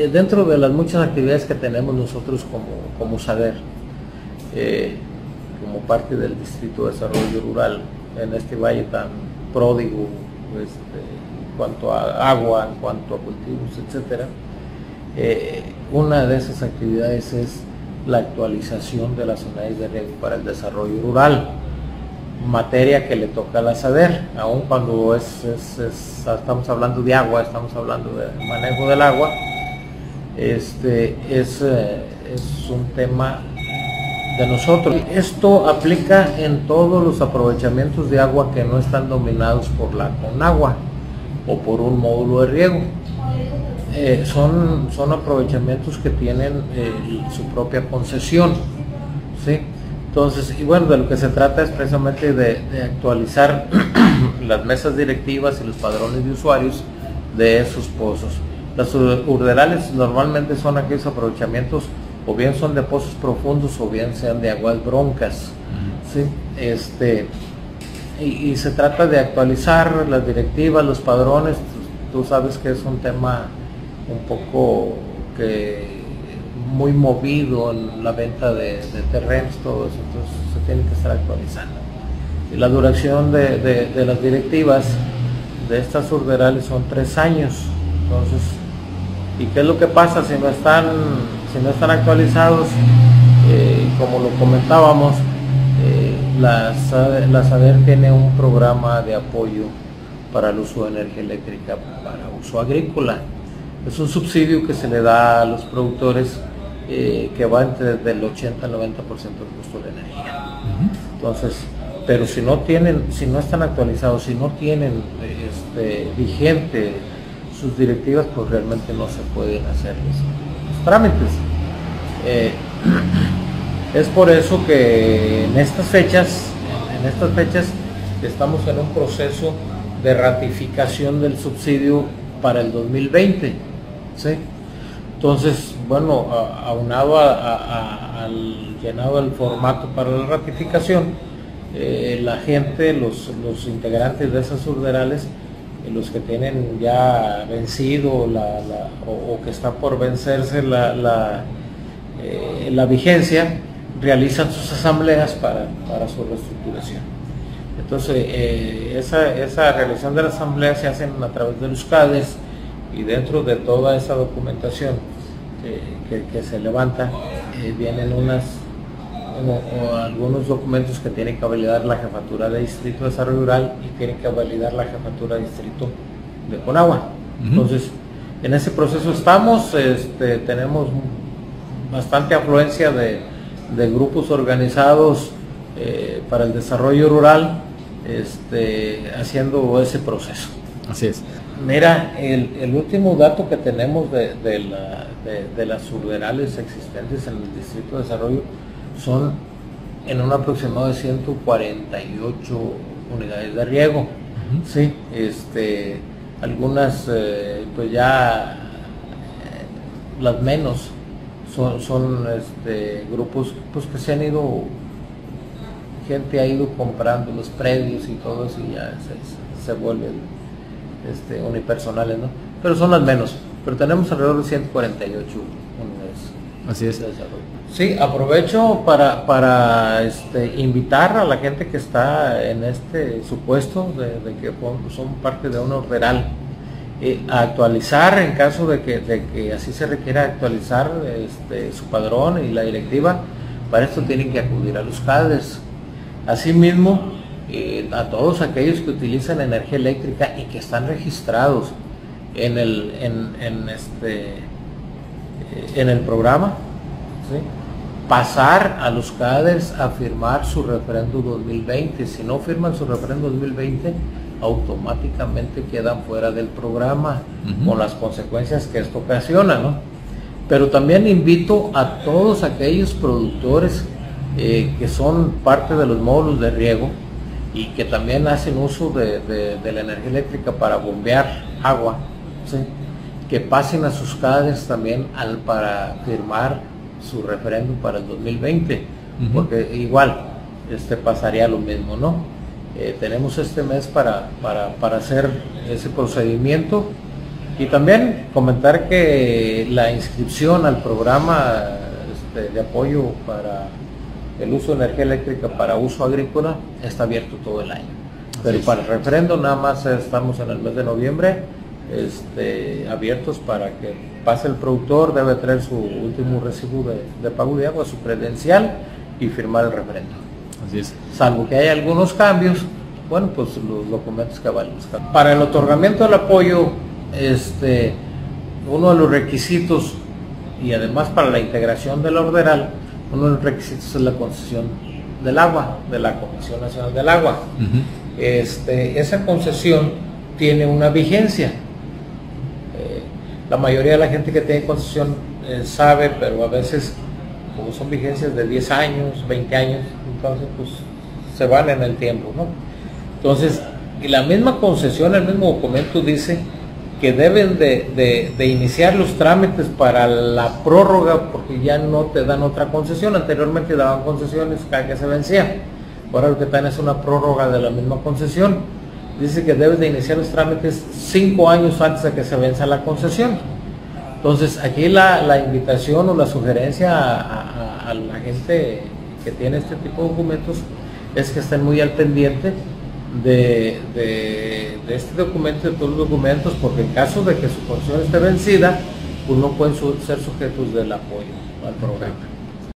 eh, dentro de las muchas actividades que tenemos nosotros como, como SADER, eh, como parte del Distrito de Desarrollo Rural, en este valle tan pródigo este, en cuanto a agua, en cuanto a cultivos, etcétera, eh, una de esas actividades es la actualización de las unidades de riego para el desarrollo rural, materia que le toca a la SADER, aun cuando es, estamos hablando de agua, estamos hablando de manejo del agua, este, es, eh, es un tema de nosotros. Esto aplica en todos los aprovechamientos de agua que no están dominados por la CONAGUA o por un módulo de riego. Eh, son, son aprovechamientos que tienen eh, su propia concesión. ¿sí? Entonces, y bueno, de lo que se trata es precisamente de, actualizar las mesas directivas y los padrones de usuarios de esos pozos. Las urderales normalmente son aquellos aprovechamientos o bien son de pozos profundos o bien sean de aguas broncas. ¿sí? Este, y, se trata de actualizar las directivas, los padrones. Tú, sabes que es un tema un poco que muy movido en la venta de, terrenos, todo eso, entonces se tiene que estar actualizando. Y la duración de, las directivas de estas urderales son tres años. Entonces, ¿y qué es lo que pasa si no están si no están actualizados, eh, como lo comentábamos, eh, la, SADER tiene un programa de apoyo para el uso de energía eléctrica para uso agrícola. Es un subsidio que se le da a los productores eh, que va entre el 80 al 90% del costo de energía. Entonces, pero si no tienen, si no están actualizados, si no tienen este, vigente sus directivas, pues realmente no se pueden hacer trámites. Eh, es por eso que en estas fechas, en estas fechas estamos en un proceso de ratificación del subsidio para el 2020. Entonces, bueno, aunado al llenado del formato para la ratificación, eh, la gente, los, los integrantes de esas urderales, los que tienen ya vencido o, que está por vencerse la, eh, la, vigencia, realizan sus asambleas para, su reestructuración. Entonces, eh, esa, esa, realización de la asamblea se hacen a través de los CADES y dentro de toda esa documentación que, se levanta, eh, vienen unas o, algunos documentos que tiene que validar la jefatura de distrito de desarrollo rural y tiene que validar la jefatura de distrito de Conagua. Entonces, en ese proceso estamos, este, tenemos bastante afluencia de, grupos organizados eh, para el desarrollo rural, este, haciendo ese proceso. Así es. Mira, el, último dato que tenemos de, de las urderales existentes en el Distrito de Desarrollo son en un aproximado de 148 unidades de riego. Sí, este, algunas eh, pues ya eh, las menos son, son este, grupos pues que se han ido, gente ha ido comprando los predios y todo eso y ya se, vuelven este, unipersonales, ¿no? Pero son las menos, pero tenemos alrededor de 148 unidades. Así es. Sí, aprovecho para, para este, invitar a la gente que está en este supuesto de, que son parte de un orderal eh, a actualizar en caso de que, de que así se requiera actualizar este, su padrón y la directiva. Para esto tienen que acudir a los CADES. Asimismo, eh, a todos aquellos que utilizan energía eléctrica y que están registrados en el, en, este, en el programa, pasar a los CADES a firmar su referendo 2020. Si no firman su referendo 2020, automáticamente quedan fuera del programa, con las consecuencias que esto ocasiona. ¿no? Pero también invito a todos aquellos productores eh, que son parte de los módulos de riego y que también hacen uso de, la energía eléctrica para bombear agua, que pasen a sus CADES también al, para firmar su referéndum para el 2020, porque igual este, pasaría lo mismo, ¿no? Eh, tenemos este mes para, para, hacer ese procedimiento Y también comentar que la inscripción al programa este, de apoyo para el uso de energía eléctrica para uso agrícola está abierto todo el año. Pero para el referendo nada más estamos en el mes de noviembre este, abiertos para que pase el productor, debe traer su último recibo de, pago de agua, su credencial y firmar el referendo. Así es. Salvo que haya algunos cambios, bueno, pues los documentos que valen. Para el otorgamiento del apoyo, este, uno de los requisitos y además para la integración del orderal, uno de los requisitos es la concesión del agua, de la Comisión Nacional del Agua. este, esa concesión tiene una vigencia la mayoría de la gente que tiene concesión eh, sabe, pero a veces, como son vigencias de 10 años, 20 años, entonces pues se van en el tiempo, ¿no? Entonces, y la misma concesión, el mismo documento dice que deben de, iniciar los trámites para la prórroga porque ya no te dan otra concesión. Anteriormente daban concesiones cada que se vencía. Ahora lo que dan es una prórroga de la misma concesión dice que debe de iniciar los trámites cinco años antes de que se venza la concesión. Entonces, aquí la, invitación o la sugerencia a, la gente que tiene este tipo de documentos es que estén muy al pendiente de, este documento, de todos los documentos, porque en caso de que su concesión esté vencida, pues no pueden ser sujetos del apoyo al programa.